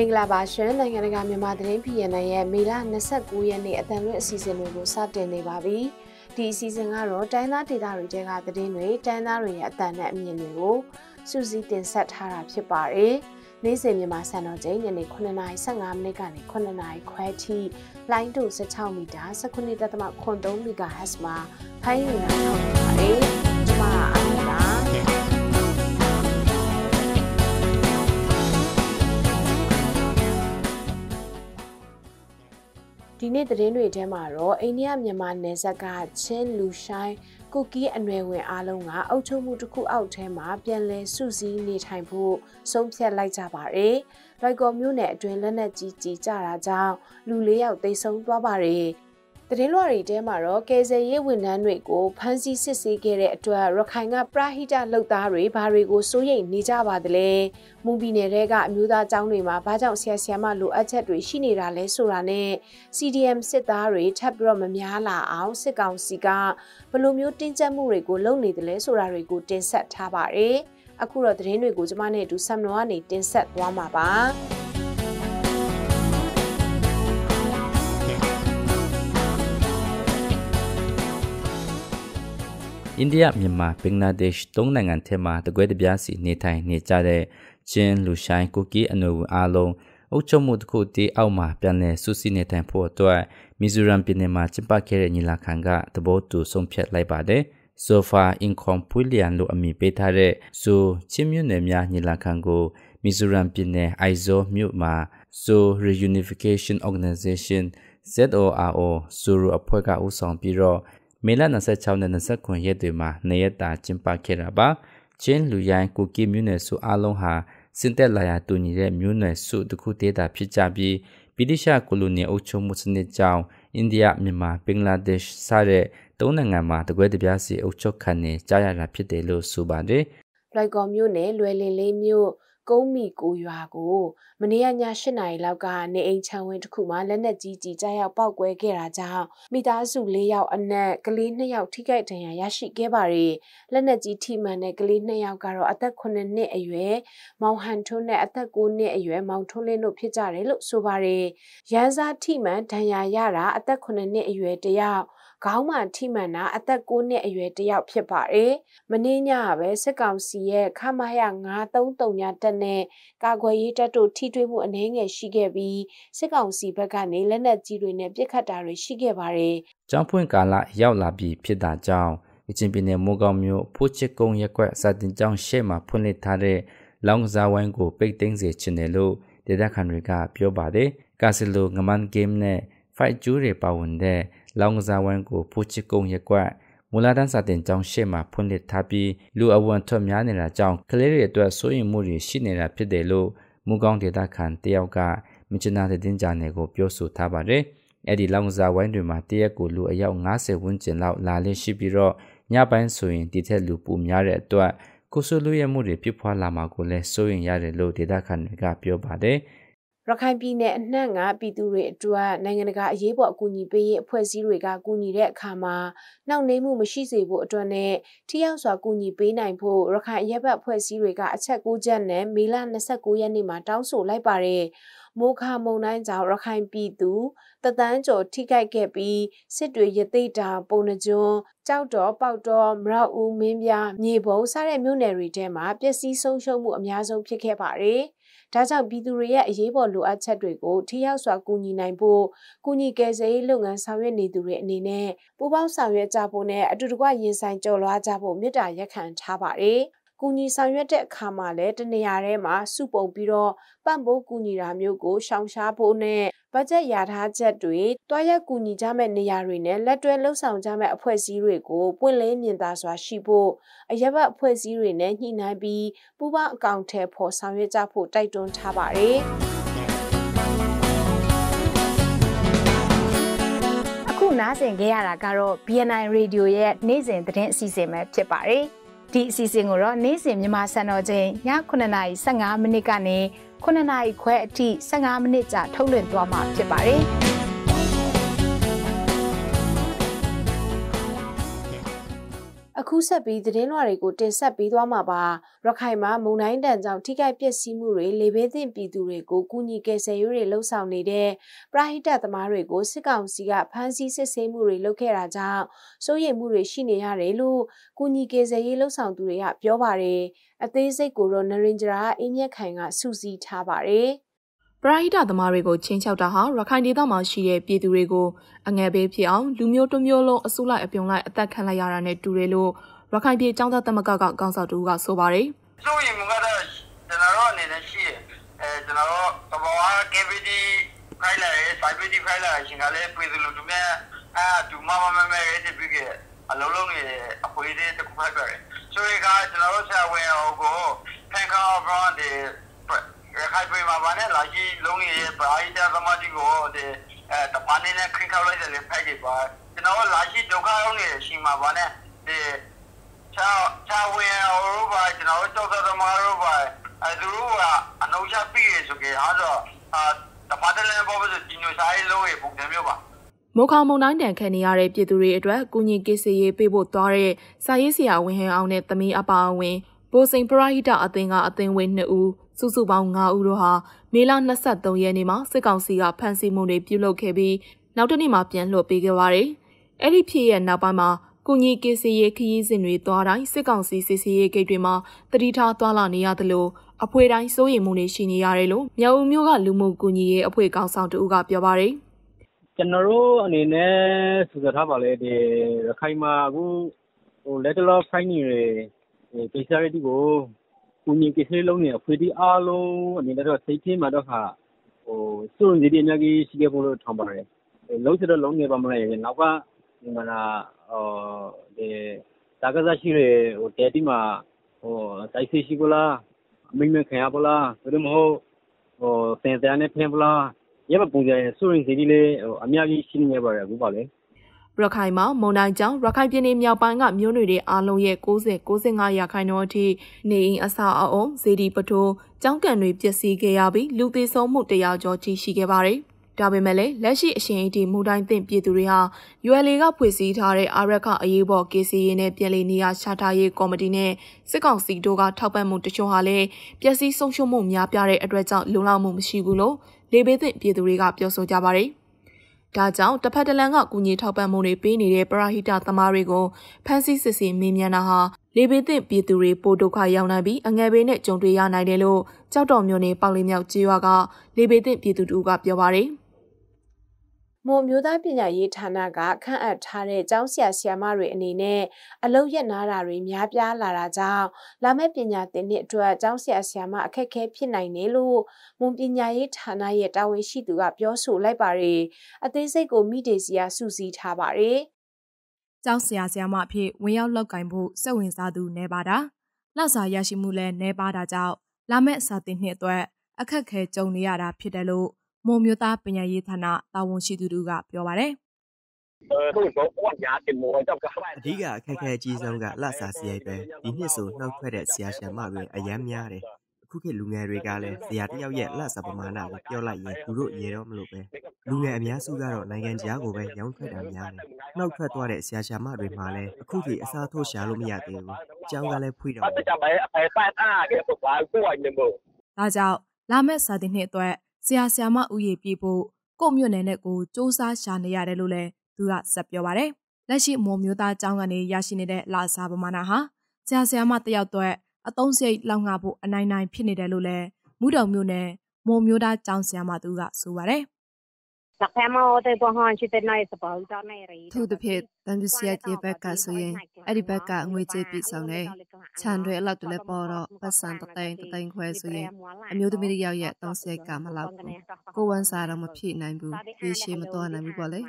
မင်္ဂလာပါရှင်နိုင်ငံတကာမြန်မာသတင်း PNN ရဲ့မေလ29ရက်နေ့အတန်လွင့်အစီအစဉ်တွေကိုစတင်နေပါပြီဒီအစီအစဉ်ကတော့တိုင်းသားဒေသတွေတဲကသတင်းတွေတိုင်းသားတွေရဲ့အတန်နဲ့အမြင်တွေကိုစူးစီးတင်ဆက်ထားတာဖြစ်ပါတယ်နေ့စဉ်မြန်မာစံတော်ချိန်ညနေ9:15မိနစ်ကနေ9:00ခွဲထိလိုင်းတူ16မီတာ19.3 MHz မှာဖိုင်းယူနိုင်အောင်ပါတယ်ကျွန်မအားလုံးပါ ဒီနေ့သတင်းတွေထဲမှာတော့အိန္ဒိယမြန်မာနယ်စပ်ကချင်းလူဆိုင်ကုကီးအနွယ်ဝင်အားလုံးကအုပ်ချုပ်မှုတစ်ခုအောက်ထဲမှာပြန်လည်စုစည်းနေထိုင်ဖို့ဆုံးဖြတ်လိုက်ကြပါတယ်။လိုက်ကော်မြို့နယ်အတွင်းလက်နက်ကြီးကြီးကြတာကြောင့်လူ၄ယောက်သေဆုံးသွားပါတယ်။ သတင်းလွှာတွေထဲမှာတော့ကယ်ဆယ်ရေးဝန်ထမ်းတွေကိုဖမ်းဆီးစစ်ဆေးခဲ့တဲ့အတွက်ရခိုင်ကပရဟိတလုပ်သားတွေဘာတွေကိုစိုးရိမ်နေကြပါသလဲမွန်ပြည်နယ်ကအမျိုးသားကျောင်းတွေမှာဘာကြောင့်ဆရာဆရာမလိုအပ်ချက်တွေရှိနေတာလဲဆိုတာနဲ့ CDM စစ်သားတွေထပ်ပြီးတော့မများလာအောင်စစ်ကောင်စီကဘယ်လိုမျိုးတင်းကျပ်မှုတွေကိုလုပ်နေတယ်လဲဆိုတာတွေကိုတင်ဆက်ထားပါတယ်အခုတော့သတင်းတွေကိုကျွန်မနဲ့အတူဆမ်နော်ကနေတင်ဆက်သွားမှာပါ အိန္ဒိယမြန်မာဘင်္ဂလားဒေ့ရှ်သုံးနိုင်ငံထဲမှာတကွဲတပြားစီနေထိုင်နေကြတဲ့ချင်းလူဆိုင်ကူကီအနူအားလုံးအုပ်ချုပ်မှုတစ်ခုတည်းအောက်မှာပြန်လည်ဆူဆီနေထိုင်ဖို့အတွက်မီဇိုရမ်ပြည်နယ်မှာကျင်းပခဲ့တဲ့ညီလာခံကသဘောတူဆုံးဖြတ်လိုက်ပါတယ်။ Sofa Income Pulian လို့အမည်ပေးထားတဲ့ဆိုချင်းမြို့နယ်များညီလာခံကိုမီဇိုရမ်ပြည်နယ် Aizo မြို့မှာ So Reunification Organization ZORO ဆိုရအဖွဲ့ကဦးဆောင်ပြီးတော့ မေလ26နဲ့29ရက်တွေမှာနေရတာကျင်းပခဲ့တာပါချင်းလူရိုင်းကိုကီမြို့နယ်စုအလုံးဟာစင်တက်လာရတူညီတဲ့မြို့နယ်စုတစ်ခုတည်းတာဖြစ်ကြပြီးဗြိတိရှကိုလိုနီအုပ်ချုပ်မှုစနစ်ကြောင့်အိန္ဒိယမြန်မာဘင်္ဂလားဒေ့ရှ်စတဲ့သုံးနိုင်ငံမှာတကွဲတပြားစီအုပ်ချုပ်ခံနေကြရတာဖြစ်တယ်လို့ဆိုပါတယ်။လိုက်ကော်မြို့နယ်လွယ်လင်လေးမြို့ ကုန်းမီကိုရွာကိုမနေ့ကည8နာရီလောက်ကနေအိမ်ချမ်းဝင်းတစ်ခုမှာလက်နက်ကြီးကြီးကြားရောက်ပောက်ကွဲခဲ့တာကြောင့်မိသားစု၄ယောက်အနက်ကလေး2ယောက်ထိခိုက်ဒဏ်ရာရရှိခဲ့ပါတယ်။လက်နက်ကြီးထိမှန်တဲ့ကလေး2ယောက်ကတော့အသက်9နှစ်အရွယ်မောင်ဟန်ထွန်းနဲ့အသက်9နှစ်အရွယ်မောင်ထွန်းလင်းတို့ဖြစ်ကြတယ်လို့ဆိုပါတယ်။ရန်စားထိမှန်ဒဏ်ရာရတာအသက်9နှစ်အရွယ်တယောက် ခေါင်းမှထိမှန်တာအသက်9နှစ်အရွယ်တယောက်ဖြစ်ပါတယ်။မင်းညကပဲစစ်ကောင်စီရဲ့ခမရ933ညတက်နဲ့ကာကွယ်ရေးတပ်တို့ထိတွေ့မှုအနည်းငယ်ရှိခဲ့ပြီးစစ်ကောင်စီဘက်ကနေလက်နက်ကြီးတွေနဲ့ပစ်ခတ်တာတွေရှိခဲ့ပါတယ်။ကျောင်းဖွင့်ကာလရောက်လာပြီးဖြစ်တာကြောင့်အချင်းပြည်နယ်မိုးကောင်းမြို့ဖိုးချစ်ကုန်းရက်ကွက်စာတင်ကျောင်းရှေ့မှာဖွင့်လှစ်ထားတဲ့လောင်ကစားဝိုင်းကိုပိတ်သိမ်းစေချင်တယ်လို့ဒေသခံတွေကပြောပါတယ်။ကာစီလိုငမန်ဂိမ်းနဲ့ဖိုက်ကျူးတွေပါဝင်တဲ့ လောင်ကစားဝိုင်းကိုဖိုးချစ်ကုန်းရက်ကွက်မူလာတန်းစာတင်ကျောင်းရှေ့မှာဖွင့်လှစ်ထားပြီးလူအဝန်ထွက်များနေတာကြောင့်ကလေးတွေအတွက်စိုးရိမ်မှုတွေရှိနေတာဖြစ်တယ်လို့မူကောင်းဒေတာခန်တယောက်ကမြချနာတဲ့တင်ကြနယ်ကိုပြောဆိုထားပါတယ်။အဲ့ဒီလောင်ကစားဝိုင်းတွေမှာတရက်ကိုလူအယောက်90ဝန်းကျင်လောက်လာလည်ရှိပြီးတော့ညပိုင်းဆိုရင်ဒီထက်လူပူများတဲ့အတွက်ကိုဆူလူရဲ့မှုတွေဖြစ်ပွားလာမှာကိုလည်းစိုးရင်ရတယ်လို့ဒေတာခန်တွေကပြောပါတယ်။ ရခိုင်ပြည်နယ်အနှံ့ကပြည်သူတွေအတွက်နိုင်ငံတကာအရေးပေါ်အကူအညီပေးရေးအဖွဲ့အစည်းတွေကကူညီတဲ့အခါမှာနှောင့်နှေးမှုမရှိစေဖို့အတွက်နဲ့ထိရောက်စွာကူညီပေးနိုင်ဖို့ရခိုင်အရေးပေါ်အဖွဲ့အစည်းတွေကအချက်၉ချက်နဲ့မေလ29ရက်နေ့မှာတောင်းဆိုလိုက်ပါတယ်။မိုးခမုန်တိုင်းကြောင့်ရခိုင်ပြည်သူတသန်းကျော်ထိခိုက်ခဲ့ပြီးစစ်တွေရသိတာပုံနှကျွန်းကြောက်တော်ပေါက်တော်မရောက်ဦးမင်းပြမြေပုံစတဲ့မြို့နယ်တွေထဲမှာပျက်စီးဆုံးရှုံးမှုအများဆုံးဖြစ်ခဲ့ပါတယ်။ ဒါကြောင့်ပြည်သူတွေရဲ့အရေးပေါ်လိုအပ်ချက်တွေကိုထိရောက်စွာကူညီနိုင်ဖို့ကူညီကယ်ဆယ်ရေးလုပ်ငန်းဆောင်ရွက်နေသူတွေအနေနဲ့ပူးပေါင်းဆောင်ရွက်ကြဖို့နဲ့အတူတကွရင်ဆိုင်ကြော်လွှားကြဖို့မေတ္တာရက်ခံထားပါတယ်။ကူညီဆောင်ရွက်တဲ့အခါမှာလည်းတနေရာထဲမှာစုပုံပြီးတော့ပံ့ပိုးကူညီတာမျိုးကိုရှောင်ရှားဖို့နဲ့ဘတ်ဂျက်ရာထားချက်တွေတွားရက်ကူညီကြမဲ့နေရာတွေနဲ့လက်တွဲလှုပ်ဆောင်ကြမဲ့အဖွဲ့အစည်းတွေကိုပွင့်လင်းမြင်သာစွာရှိဖို့အရက်ဘတ်အဖွဲ့အစည်းတွေနဲ့ညှိနှိုင်းပြီးပူးပေါင်းအကောင့်ထဲပေါ်ဆောင်ရွက်ကြဖို့တိုက်တွန်းထားပါတယ်အခုနားဆင်ကြရတာကတော့ BNI Radio ရဲ့နေ့စဉ်သတင်းအစီအစဉ်ပဲဖြစ်ပါတယ်ဒီအစီအစဉ်ကိုတော့နေ့စဉ်မြန်မာစံတော်ချိန်ည9:15မိနစ်ကနေ 9နာရီခွဲအထိ15မိနစ်ကြာထုတ်လွှင့်သွားမှာဖြစ်ပါတယ်။ အအခုဆက်ပြီးသတင်းလွှာတွေကိုတင်ဆက်ပေးသွားမှာပါရခိုင်မှာမုံတိုင်းတန်ကြောင့်ထိခိုက်ပျက်စီးမှုတွေလေဘေးသင့်ပြည်သူတွေကိုကူညီကယ်ဆယ်ရေးတွေလှုပ်ဆောင်နေတဲ့ပရဟိတသမားတွေကိုစစ်ကောင်စီကဖမ်းဆီးစစ်ဆေးမှုတွေလုပ်ခဲ့တာကြောင့်စိုးရိမ်မှုတွေရှိနေရတယ်လို့ကူညီကယ်ဆယ်ရေးလှုပ်ဆောင်သူတွေကပြောပါတယ်အသေးစိတ်ကိုတော့နရင်ဂျရာအင်းမြက်ခိုင်ကစူးစီးထားပါတယ် ပရာဟိတသမားတွေကိုချင်းချောက်တာဟာရခိုင်ဒေသမှာရှိတဲ့ပြည်သူတွေကိုအငယ်ပေးဖြစ်အောင်လူမျိုးတစ်မျိုးလုံးအစုလိုက်အပြုံလိုက်အသက်ခံလိုက်ရတာနဲ့တူတယ်လို့ရခိုင်ပြည်ចောင်းသားသမဂ္ဂကကောင်းဆောင်တူကဆိုပါတယ်။ဆိုရင်ကတော့ကျွန်တော်တို့အနေနဲ့ရှိရအဲကျွန်တော်တို့သဘောအား KVD ဖိုင်လာရေး CBD ဖိုင်လာရှင်ကလည်းပြည်သူလူထုနဲ့အဲဒူမမမမဲရေးတပြီးကအလုံးလုံးနေအခွေးလေးတစ်ခုဖိုက်ပါတယ်။ဆိုရင်ကကျွန်တော်တို့ဆရာဝန်ဟိုကိုဖန်ကောဘရန်ဒီ ရခိုင်ပြည်မှာဗာနဲ့လာရှိလုံးရဲ့ပရိုက်တာသမားကြီးကိုဒီအဲတပန်းနေနဲ့ခင်းခောက်လိုက်တယ်လေဖိုက်ကြပါကျွန်တော်လာရှိဒုက္ခလုံးနေရှင်မှာဗာနဲ့ဒီချာချာဝင်ရောပါကျွန်တော်တို့တောက်သမားတို့ပါအဲသူတို့ကအနှုတ်ချပြီးရဆိုကြဟာတော့အာတပတ်တလည်းပေါ်ပြီးဒီညဆိုင်လုံးရဲ့ပုံစံမျိုးပါမိုးခေါမုန်တိုင်းတန်ခံနေရတဲ့ပြည်သူတွေအတွက်ကုညီကိစ္စရေးပေးဖို့သွားတဲ့စာရေးဆရာဝင်းဟန်အောင်နဲ့သမီးအပါအဝင်ဘိုးစိန်ပရဟိတအသင်းကအသင်းဝင်2ဦး စုစုပေါင်း9ဦးတို့ဟာမေလ23ရက်နေ့မှာစစ်ကောင်စီကဖမ်းဆီးမှုတွေပြုလုပ်ခဲ့ပြီးနောက်တနေ့မှာပြန်လွှတ်ပေးခဲ့ပါတယ်။အဲ့ဒီဖြစ်ရဲ့နောက်ပိုင်းမှာကုညီကေစီရေးခရီးစဉ်တွေသွားတိုင်းစစ်ကောင်စီစစ်စီရေးဂိတ်တွေမှာတတိထားသွားလာနေရသလိုအဖွဲတိုင်းစိုးရိမ်မှုတွေရှိနေရတယ်လို့မြောက်ဦးမြို့ကလူမှုကူညီရေးအဖွဲ့ကောင်ဆောင်တူကပြောပါတယ်ကျွန်တော်တို့အနေနဲ့စူးစမ်းထားပါလေဒီရခိုင်မှာအခုဟိုလက်တလောဖိုင်းနေတွေကိစ္စရီကို ကူညီကိစ္စလုံးနေအဖွဲ့ဒီအားလုံးအနေနဲ့တော့စိတ်ချင်းမှာတော့ခါဟိုစွန့်နေတဲ့အများကြီးရှိခဲ့ဖို့လို့ထောင်ပါတယ်လုံးစတော့လုံးနေပါမလဲနောက်ကဒီမှာဟိုဒီတာကစားရှိရဟိုတဲတီမှာဟိုတိုက်စီရှိကလားအမိမခံရပလားဒါမှမဟုတ်ဟိုစင်စရနဲ့ဖင်ပလားရပပုံစံစွရင်စီဒီလေးဟိုအများကြီးရှိနေပါတယ်အခုပါလေ ရခိုင်မှာမုန်တိုင်းကြောင့်ရခိုင်ပြည်နယ်မြောက်ပိုင်းကမြို့နယ်တွေအားလုံးရဲ့60-65ရာခိုင်နှုန်းအထိနေအိမ်အဆောက်အအုံဇေဒီပထိုးကျောင်းကန်တွေပျက်စီးခဲ့ရပြီးလူသေဆုံးမှုတရားကျော်ကြီးရှိခဲ့ပါတယ်။ဒါပေမဲ့လည်းလက်ရှိအရှင်အထိမူတိုင်းသင့်ပြည်သူတွေဟာ ULA ကဖွဲ့စည်းထားတဲ့အာရခအရေးပေါ် KCA နဲ့ပြည်လည်နေရာချထားရေးကော်မတီနဲ့စစ်ကောင်စီတို့ကထောက်ပံ့မှုတချို့ဟာလည်းပျက်စီးဆုံးရှုံးမှုများပြားတဲ့အတွက်ကြောင့်လုံလောက်မှုမရှိဘူးလို့လေဘေးသင့်ပြည်သူတွေကပြောဆိုကြပါတယ်။ ဒါကြောင့်တစ်ဖက်တစ်လန်ကကူညီထောက်ပံ့မှုတွေပေးနေတဲ့ပရဟိတသမားတွေကိုဖမ်းဆီးစစ်ဆေးမင်းမြန်တာဟာလေဘေးသင့်ပြည်သူတွေပိုဒုက္ခရောက်နိုင်ပြီးအငယ်ဘေးနဲ့ကြုံတွေ့ရနိုင်တယ်လို့ကြောက်တော်မျိုးနယ်ပေါင်လေးမြောက်ကျေးရွာကလေဘေးသင့်ပြည်သူတို့ကပြောပါတယ်။ မွန်မျိုးသားပညာရေးဌာနကခန့်အပ်ထားတဲ့ကျောင်းဆရာဆရာမတွေအနေနဲ့အလုပ်ရက်နာတာတွေများပြားလာတာကြောင့်လာမယ့်ပညာသင်နှစ်အတွက်ကျောင်းဆရာဆရာမအခက်အခဲဖြစ်နိုင်တယ်လို့မွန်ပညာရေးဌာနရဲ့တာဝန်ရှိသူကပြောဆိုလိုက်ပါတယ်။အသေးစိတ်ကိုမိဒေစီယာစူးစီးထားပါတယ်။ကျောင်းဆရာဆရာမအဖြစ်ဝင်ရောက်လောက်ကင်ဖို့စိတ်ဝင်စားသူနေပါတာ။လစာရရှိမှုလည်းနေပါတာကြောင့်လာမယ့်စာသင်နှစ်အတွက်အခက်အခဲကြုံနေရတာဖြစ်တယ်လို့ မွန်မျိုးသားပညာရေးဌာနတာဝန်ရှိသူတို့ကပြောပါတယ်အဓိကအခက်အခဲအကြီးဆုံးကလစာစရိုက်ပဲဒီနှစ်ဆိုနှောက်ထွက်တဲ့ဆရာဆရာမတွေအယမ်းများတယ်အခုခေတ်လူငယ်တွေကလည်းဆရာတယောက်ရဲ့လစာပမာဏကိုပြောလိုက်ရင်သူတို့ရေတော့မလို့ပဲလူငယ်အများစုကတော့နိုင်ငံခြားကိုပဲရောင်းထွက်တာများတယ်နှောက်ထွက်သွားတဲ့ဆရာဆရာမတွေမှာလည်းအခုထိအစားထိုးရှာလို့မရသေးဘူးအကြောင်းကလည်းဖွေးတော့ဒါကြောင့်လာမယ့်စာတင်နှစ်အတွက် ဆရာဆရာမဥယေပြေဖို့ကို့မြို့နယ်နဲ့ကိုစ조사ရှာနေရတယ်လို့လည်းသူကဆက်ပြောပါတယ်။လက်ရှိမော်မျိုးသားအကြောင်းကနေရရှိနေတဲ့လာစားပမာဏဟာဆရာဆရာမတယောက်တော့အသုံးစရိတ်လောက်ငါဖို့အနိုင်နိုင်ဖြစ်နေတယ်လို့လည်းမူတော်မျိုးနဲ့မော်မျိုးသားကျောင်းဆရာမသူကဆိုပါတယ်။ သူတစ်ဖြစ်တန်ပစီယကျေဘက်ကဆိုရင်အဲ့ဒီဘက်ကငွေကြေးပြည့်စုံတယ်ခြံတွေအလောက်တလည်းပေါ်တော့ပတ်စံတသိန်းတသိန်းခွဲဆိုရင်အမျိုးသမီးတယောက်ရဲ့တောင်းစရိုက်ကမလောက်ဘူးကိုဝန်စားတော့မဖြည့်နိုင်ဘူးပြေရှည်မတော်နိုင်ဘူးပေါ့လေ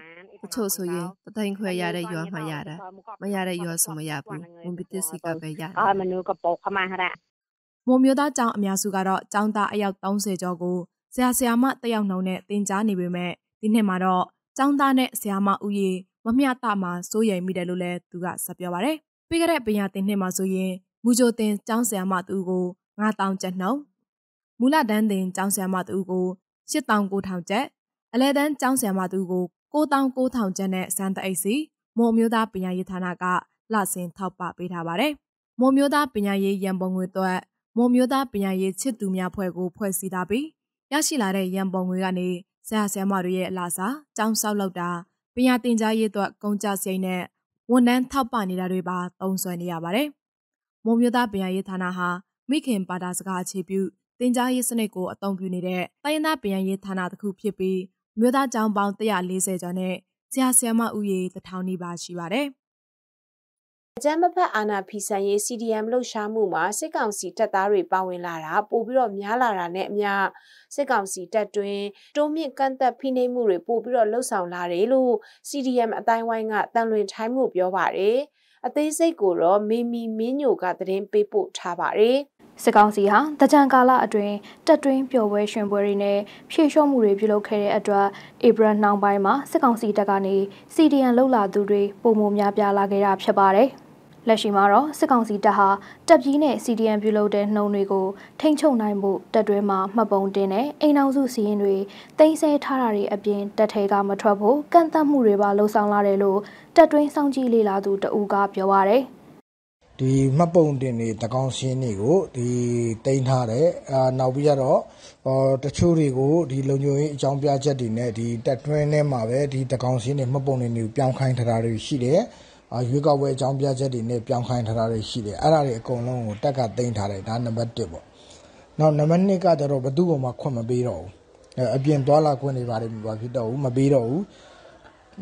တချို့ဆိုရင်တသိန်းခွဲရတဲ့ရွာမှရတာမရတဲ့ရွာဆိုမရဘူးဝန်ပစ္စည်းကပဲရတယ်အာမနုကပေါခမဟရမုံမျိုးသားကျောင်းအများစုကတော့ကျောင်းသားအယောက်30ကျော်ကိုဆရာဆရာမတယောက်နှုံနဲ့တင် जा နေပေမဲ့ ဒီနှစ်မှာတော့ចောင်းသားနဲ့ဆရာမဦးရေမမျှတမှာစိုးရိမ်မိတယ်လို့လည်းသူကဆက်ပြောပါရယ်ပြီးခဲ့တဲ့ပညာသင်နှစ်မှာဆိုရင်မူဂျိုတင်ចောင်းဆရာမတူကို9000ကျပ်နှုန်းမူလတန်းတင်ចောင်းဆရာမတူကို8900ကျပ်အလဲတန်းចောင်းဆရာမတူကို9900ကျပ်နဲ့စံတအိတ်စီမော်မျိုးသားပညာရေးဌာနက လှဆင်းထောက်ပပေးထားပါတယ်။မွန်မျိုးသားပညာရေးရန်ပုံငွေအတွက်မွန်မျိုးသားပညာရေးချစ်သူများဖွဲ့ကိုဖွဲ့စည်းထားပြီးရရှိလာတဲ့ရန်ပုံငွေကနေ ဆရာဆရာမတွေရဲ့အလားစားចောင်းဆောက်လောက်တာပညာသင်ကြားရေးအတွက်ကုန်ကြစရိတ်နဲ့ဝန်ထမ်းထောက်ပနေတာတွေပါသုံးစွဲနေရပါတယ်။မွန်မျိုးသားပညာရေးဌာနဟာမိခင်ပါတာစကားအခြေပြုတင် जा ရေးစနစ်ကိုအသုံးပြုနေတဲ့တိုင်းသားပညာရေးဌာနတစ်ခုဖြစ်ပြီးမြို့သားကျောင်းပေါင်း140ကျော်နဲ့ဆရာဆရာမဦးရေတထောင်နီးပါးရှိပါတယ်။ အကြမ်းမဖက်အာဏာဖီဆန်ရေး CDM လှုပ်ရှားမှုမှာစစ်ကောင်စီတပ်သားတွေပါဝင်လာတာပိုပြီးတော့များလာတာနဲ့အမျှစစ်ကောင်စီတပ်တွင်တိုးမြင့်ကန့်သက်ဖိနှိပ်မှုတွေပိုပြီးတော့လှုပ်ဆောင်လာတယ်လို့ CDM အတိုင်းဝိုင်းကတန်လွင်ထိုင်းမှုပြောပါတယ်။အသေးစိတ်ကိုတော့မေမီမင်းညိုကသတင်းပေးပို့ထားပါတယ်။စစ်ကောင်စီဟာတကြံကာလအတွင်းတက်တွင်းပျော်ပွဲရွှင်ပွဲတွေနဲ့ဖြည့်လျှော့မှုတွေပြုလုပ်ခဲ့တဲ့အတွက်ဧပြီနှောင်းပိုင်းမှာစစ်ကောင်စီတပ်ကနေ CDN လှုပ်လာသူတွေပုံမများပြားလာခဲ့တာဖြစ်ပါတယ်။ လက်ရှိမှာတော့စစ်ကောင်စီတပ်ဟာတပ်ကြီးနဲ့ CDN ပြုလုပ်တဲ့နှုံတွေကိုထိမ့်ချုပ်နိုင်မှုတပ်တွဲမှာမှတ်ပုံတင်တဲ့အိမ်အောင်စုစီရင်တွေတင်ဆက်ထားတာတွေအပြင်တပ်ထဲကမထွက်ဖို့ကန့်သတ်မှုတွေပါလှုံ့ဆော်လာတယ်လို့တပ်တွင်းစောင့်ကြည့်လေ့လာသူတဦးကပြောပါရယ်ဒီမှတ်ပုံတင်တွေတကောင်ရှင်းတွေကိုဒီတင်ထားတယ်အာနောက်ပြီးတော့ဟောတချို့တွေကိုဒီလုံခြုံရေးအကြောင်းပြချက်တွေနဲ့ဒီတက်တွင်းထဲမှာပဲဒီတကောင်ရှင်းတွေမှတ်ပုံတင်တွေကိုပြောင်းခိုင်းထားတာတွေရှိတယ် ရွေးကောက်ပွဲအကြောင်းပြချက်တွေနဲ့ပြောင်းခိုင်းထားတာတွေရှိတယ်အဲ့ဒါတွေအကုန်လုံးကိုတက်ကသိမ်းထားတယ်ဒါနံပါတ်1ပေါ့နောက်နံပါတ်2ကကျတော့ဘသူ့ပေါ်မှာခွင့်မပေးတော့ဘူးအပြင်သွားလာခွင့်တွေပါတယ်မဖြစ်တော့ဘူးမပေးတော့ဘူး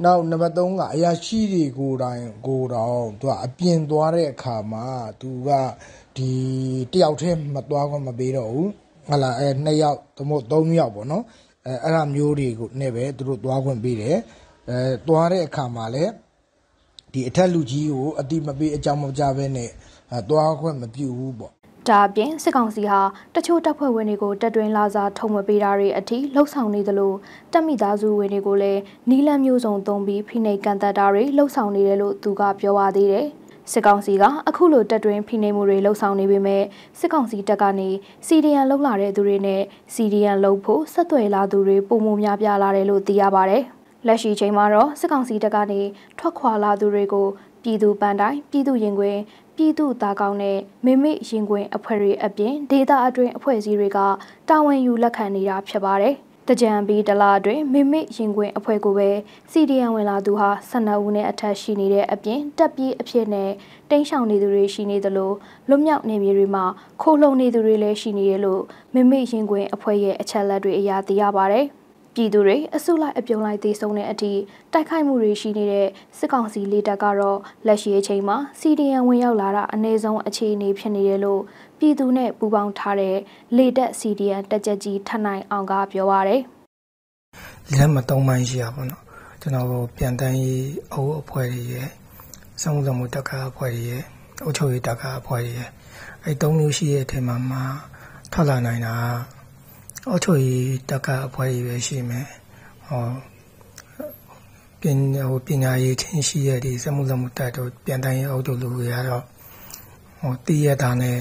နောက်နံပါတ်3ကအရာရှိတွေကိုတိုင်ကိုတော့သူကအပြင်သွားတဲ့အခါမှာသူကဒီတယောက်တည်းမသွားခွင့်မပေးတော့ဘူးဟလာအဲ2ယောက်သမုတ်3ယောက်ပေါ့နော်အဲအဲ့ဒါမျိုးတွေကိုနဲ့ပဲသူတို့သွားခွင့်ပေးတယ်အဲသွားတဲ့အခါမှာလည်း ဒီအထက်လူကြီးကိုအတိမပေးအကြောင်းမကြဘဲနဲ့သွားခွင့်မပြုဘူးပေါ့ဒါအပြင်စစ်ကောင်စီဟာတချို့တပ်ဖွဲ့ဝင်တွေကိုတက်တွင်လာစားထုံမပေးတာတွေအထိလှုပ်ဆောင်နေသလိုတပ်မိသားစုဝင်တွေကိုလည်းနီလန်မျိုးစုံသုံးပြီးဖိနှိပ်ကန်တက်တာတွေလှုပ်ဆောင်နေတယ်လို့သူကပြောပါသေးတယ်စစ်ကောင်စီကအခုလိုတက်တွင်ဖိနှိပ်မှုတွေလှုပ်ဆောင်နေပေမဲ့စစ်ကောင်စီတပ်ကနေစီဒီယန်လှုပ်လာတဲ့သူတွေနဲ့စီဒီယန်လှုပ်ဖို့ဆက်သွယ်လာသူတွေပုံမှုများပြားလာတယ်လို့သိရပါတယ်။ လက်ရှိချိန်မှာတော့စစ်ကောင်စီတပ်ကနေထွက်ခွာလာသူတွေကိုပြည်သူပန်တိုင်းပြည်သူရင်ခွင်ပြည်သူသားကောင်းနဲ့မိမိရင်ခွင်အဖွဲ့တွေအပြင်ဒေသအတွင်းအဖွဲ့အစည်းတွေကတာဝန်ယူလက်ခံနေတာဖြစ်ပါတယ်။တကြံပြီးတလားအတွင်းမိမိရင်ခွင်အဖွဲ့ကိုပဲ CDN ဝင်လာသူဟာ12ဦးနဲ့အထက်ရှိနေတဲ့အပြင်တပ်ပြေးအဖြစ်နဲ့တိန့်ရှောင်နေသူတွေရှိနေသလိုလွတ်မြောက်နေမြေတွေမှာခိုးလုံနေသူတွေလည်းရှိနေရလို့မိမိရင်ခွင်အဖွဲ့ရဲ့အချက်လက်တွေအရာသိရပါတယ်။ ပြည်သူတွေအစုလိုက်အပြုံလိုက်သေဆုံးတဲ့အထိတိုက်ခိုက်မှုတွေရှိနေတဲ့စစ်ကောင်စီလေတပ်ကတော့လက်ရှိအချိန်မှာ CDN ဝင်ရောက်လာတာအနည်းဆုံးအခြေအနေဖြစ်နေတယ်လို့ပြည်သူနဲ့ပူးပေါင်းထားတဲ့လေတပ် CDN တက်ကြကြီးထနိုင်အောင်ကပြောပါရယ်လက်မသုံးပိုင်းရှိရပါတော့ကျွန်တော်တို့ပြန်တန်းရေးအုပ်အဖွဲ့တွေရဲ့စောင့်စမှုတက္ကသိုလ်အဖွဲ့တွေရဲ့အုပ်ချုပ်ရေးတက္ကသိုလ်အဖွဲ့တွေရဲ့အဲသုံးမျိုးရှိတဲ့အထက်မှာမှထွက်လာနိုင်တာ အုပ်ချုပ်ရေးတက္ကအဖွဲ့ကြီးပဲရှိမယ်ဟောပညာဟိုပညာရေးချင်းရှိရတဲ့စမှုစမှုတက်တို့ပြန်တိုင်းအုပ်တို့လူတွေကတော့ဟိုတည်ရတာနဲ့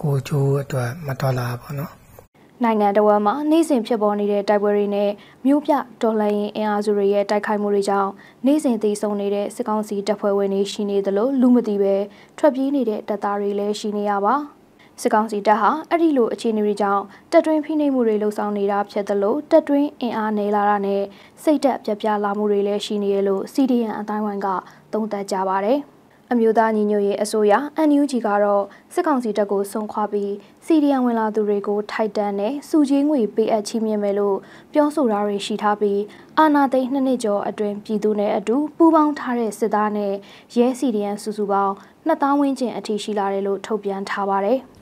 ကိုချိုးအတွက်မတော်လာပါတော့နိုင်ငံတော်မှာနေ့စဉ်ဖြစ်ပေါ်နေတဲ့တိုက်ပွဲတွေနဲ့မြို့ပြတော်လှန်ရေးအင်အားစုတွေရဲ့တိုက်ခိုက်မှုတွေကြောင့်နေ့စဉ်တည်ဆုံနေတဲ့စစ်ကောင်စီတပ်ဖွဲ့ဝင်တွေရှိနေသလိုလူမသိပဲထွက်ပြေးနေတဲ့တပ်သားတွေလည်းရှိနေရပါ စစ်ကောင်စီတပ်ဟာအဲ့ဒီလိုအခြေအနေတွေကြောင့်တက်တွင်းဖိနှိပ်မှုတွေလှုံ့ဆော်နေတာဖြစ်သလိုတက်တွင်းအင်အားနေလာတာနဲ့စိတ်တက်ပြပြလာမှုတွေလည်းရှိနေရလို့ CDN အတိုင်းဝိုင်းကသုံးသပ်ကြပါတယ်။အမျိုးသားညီညွတ်ရေးအစိုးရ NUG ကတော့စစ်ကောင်စီတပ်ကိုဆုံးခွာပြီး CDN ဝင်လာသူတွေကိုထိုက်တန်နဲ့စုချင်းငွေပေးအပ်ချီးမြှင့်မယ်လို့ပြောဆိုတာတွေရှိထားပြီးအာနာသိန်းနှစ်နှစ်ကျော်အတွင်းပြည်သူနဲ့အတူပူးပေါင်းထားတဲ့စစ်သားနဲ့ရဲ CDN စုစုပေါင်း2000ဝန်းကျင်အထိရှိလာတယ်လို့ထုတ်ပြန်ထားပါတယ်။